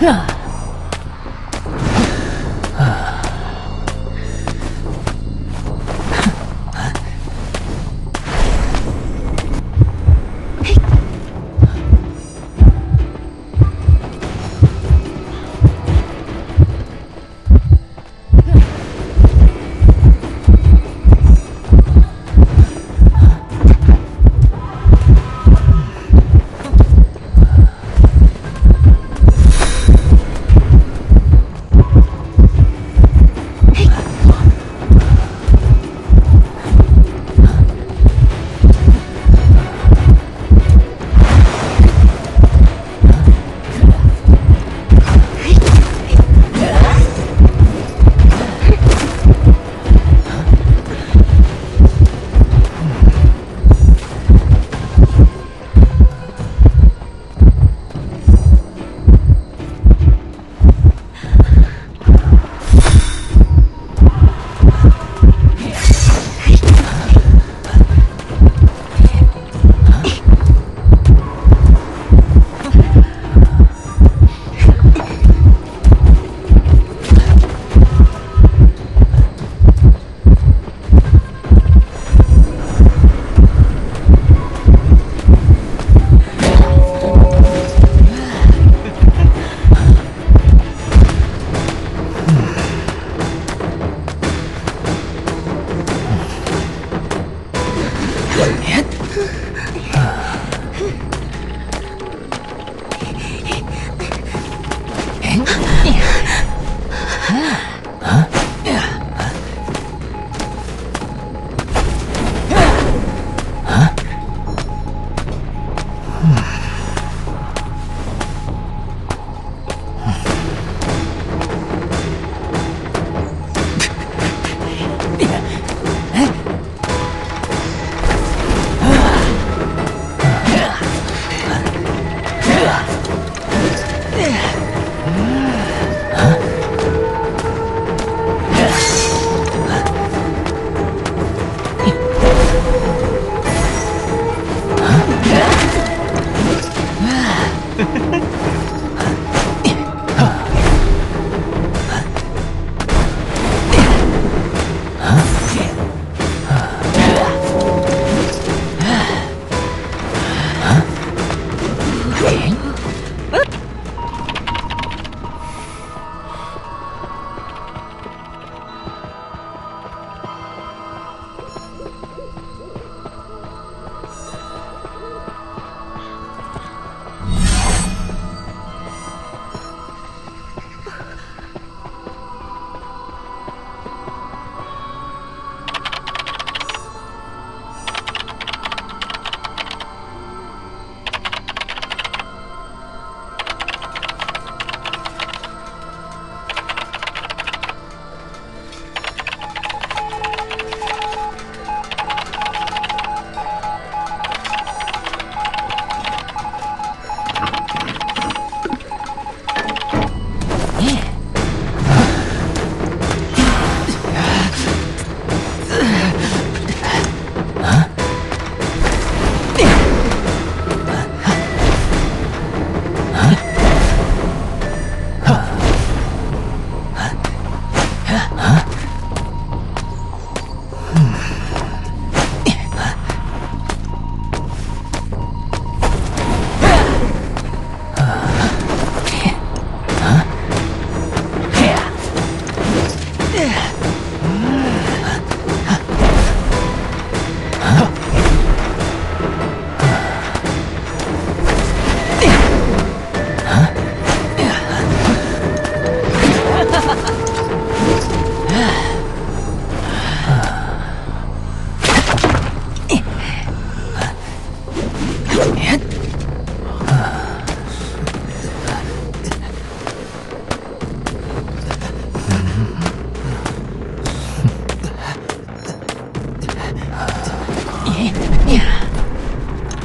Huh.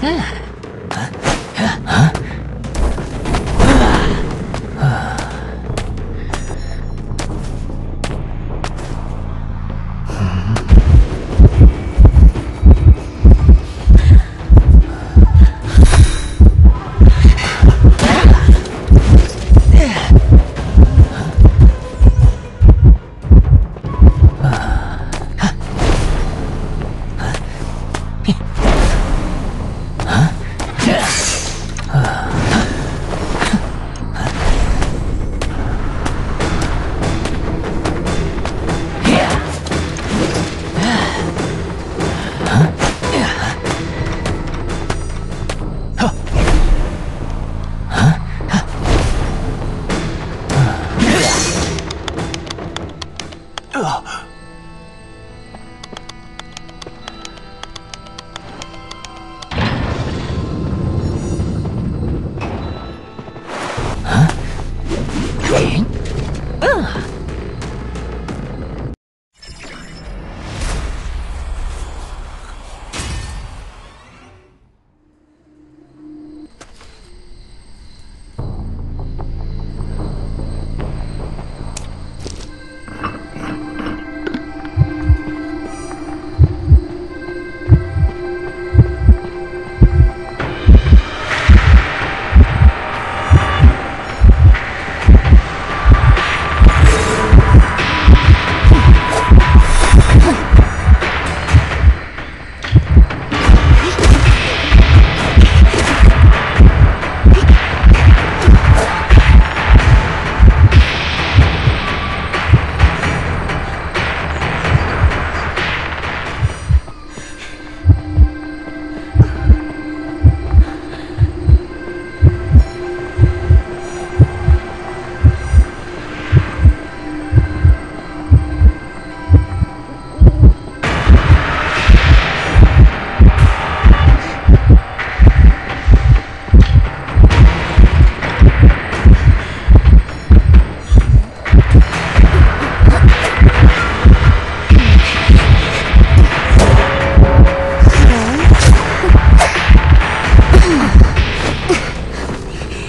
Huh.